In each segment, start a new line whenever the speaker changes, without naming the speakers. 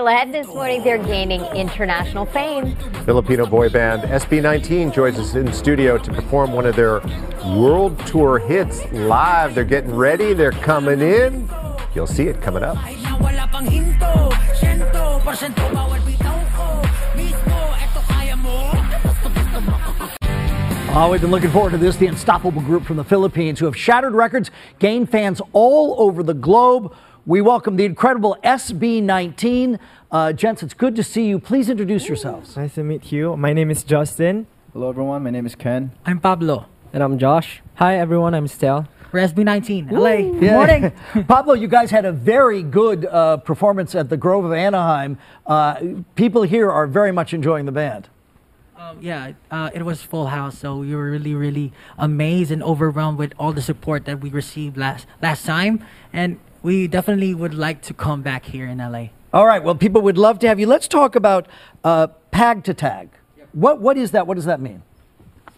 Still ahead this morning, they're gaining international fame.
Filipino boy band SB19 joins us in studio to perform one of their world tour hits live. They're getting ready, they're coming in. You'll see it coming up.
Oh, we've been looking forward to this. The unstoppable group from the Philippines who have shattered records, gained fans all over the globe. We welcome the incredible SB19. Uh, gents, it's good to see you. Please introduce yourselves.
Nice to meet you. My name is Justin. Hello, everyone. My name is Ken.
I'm Pablo.
And I'm Josh. Hi, everyone. I'm Stell.
We're SB19, LA. Good
Yeah.
morning.
Pablo, you guys had a very good uh, performance at the Grove of Anaheim. Uh, people here are very much enjoying the band.
Um, yeah, uh, it was full house, so we were really, really amazed and overwhelmed with all the support that we received last last time, and we definitely would like to come back here in LA.
All right, well, people would love to have you. Let's talk about uh, Pagtatag. What, what is that? What does that mean?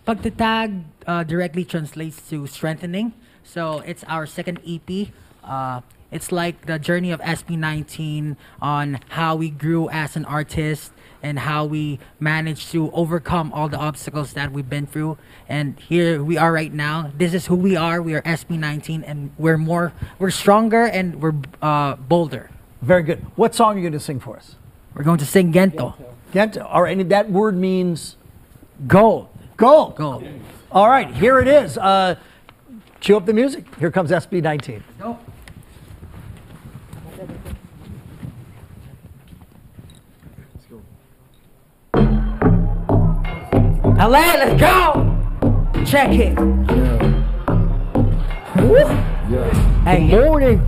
Pagtatag uh, directly translates to strengthening, so it's our second EP. Uh, it's like the journey of SB19 on how we grew as an artist and how we managed to overcome all the obstacles that we've been through. And here we are right now. This is who we are. We are SB19, and we're more, we're stronger and we're uh, bolder.
Very good. What song are you going to sing for us?
We're going to sing Gento.
Gento. All right, and that word means
Go.
go.
Go.
All right, here it is. Uh, cue up the music. Here comes SB19.
Go. LA, let's go! Check it. Woo. Hey, morning.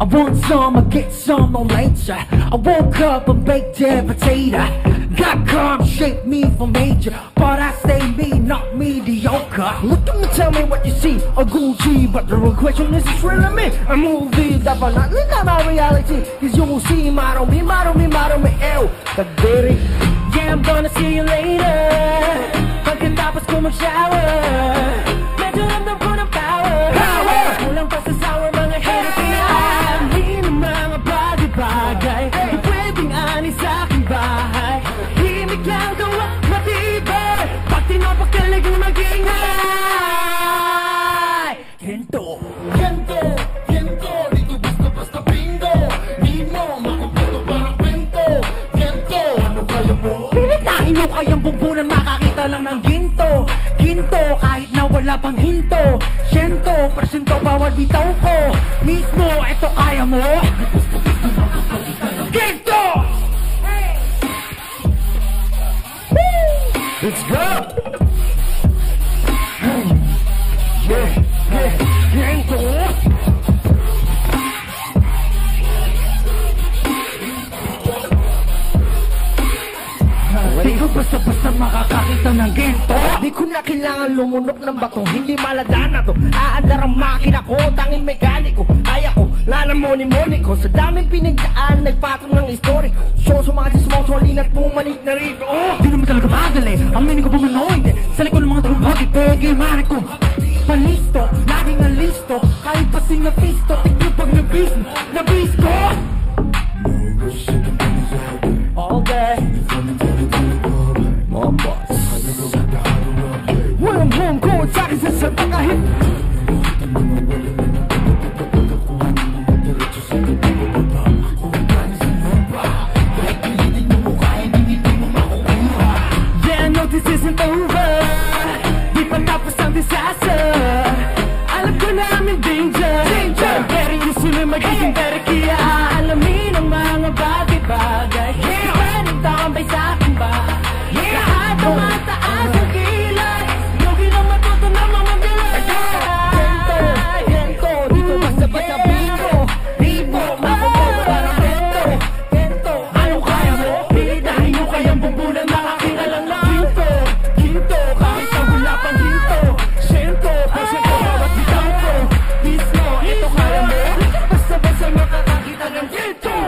I want some, I get some no later. I woke up a baked dead potato. Got come, shape me for major. But I stay me, not mediocre. Look at me, tell me what you see. A Gucci, but the real question is, is really me. A movie that but not live my reality. Cause you will see, model me, model me, model me, ew. The dirty. Yeah, I'm gonna see you later. Pagkatapos ko mag-shower. Medyo Mo kayang bumbunan makakita lang ng ginto. Ginto kahit na wala pang hinto. Siyento, presento bawal bitaw ko. Mismo, eto kaya mo. Ginto!
Let's go.
Makakakita ng ginto. Di ko na kailangan lumunok ng bato. Hindi maladana to. Aandar ang makina ko. Tanging mekaniko. Kaya ko Lalamonin-monin ko. Sa daming pinagdaan Nagpatong ng story So sa mga dismoso Halina't bumalik na rito oh! Di naman talaga magali Aminin ko bumanoid Sa likod ng mga trumpagi Pege ko Palisto Laging alisto. Kahit pa sing na pisto Tignan pag nabis Nabis ko Santa kahit Yeah, know this isn't over. Di pa tapos ang disaster. Alam ko na I'm in danger. Danger. Used to it, magiging better Kaya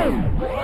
Mismo